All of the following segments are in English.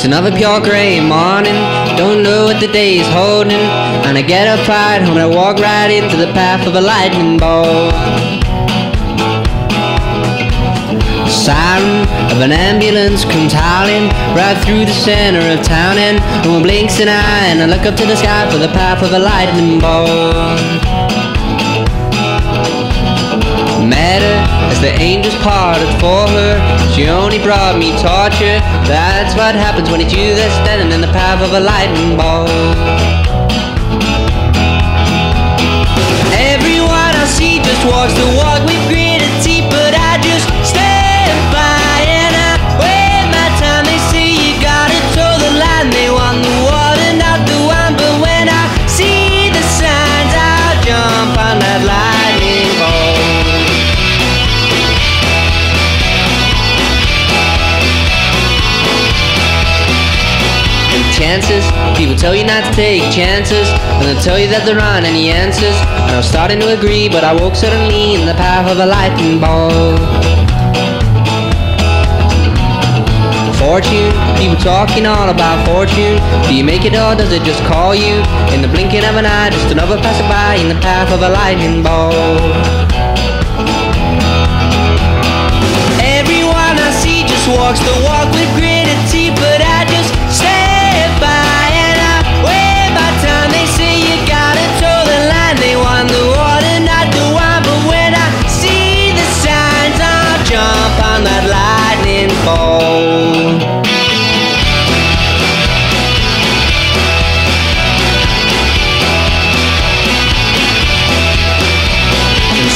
It's another pure gray morning, don't know what the day is holding. And I get up right when I walk right into the path of a lightning bolt. Siren of an ambulance comes howling right through the center of town, and no one blinks an eye. And I look up to the sky for the path of a lightning bolt. Met her as the angels parted for her. She only brought me torture. That's what happens when it's you that's standing in the path of a lightning bolt. Chances. People tell you not to take chances, and they'll tell you that there aren't any answers. And I'm starting to agree, but I woke suddenly in the path of a lightning bolt. Fortune, people talking all about fortune. Do you make it or does it just call you? In the blinking of an eye, just another passerby in the path of a lightning bolt. Everyone I see just walks the walk with gritted teeth, but I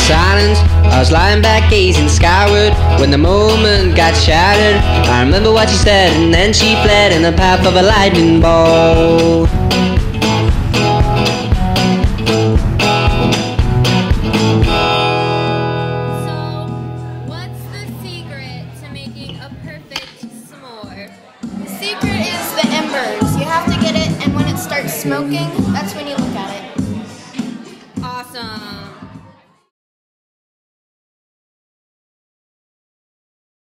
silence, I was lying back gazing skyward when the moment got shattered. I remember what she said, and then she fled in the path of a lightning bolt. So, what's the secret to making a perfect s'more? Secret is the embers. You have to get it, and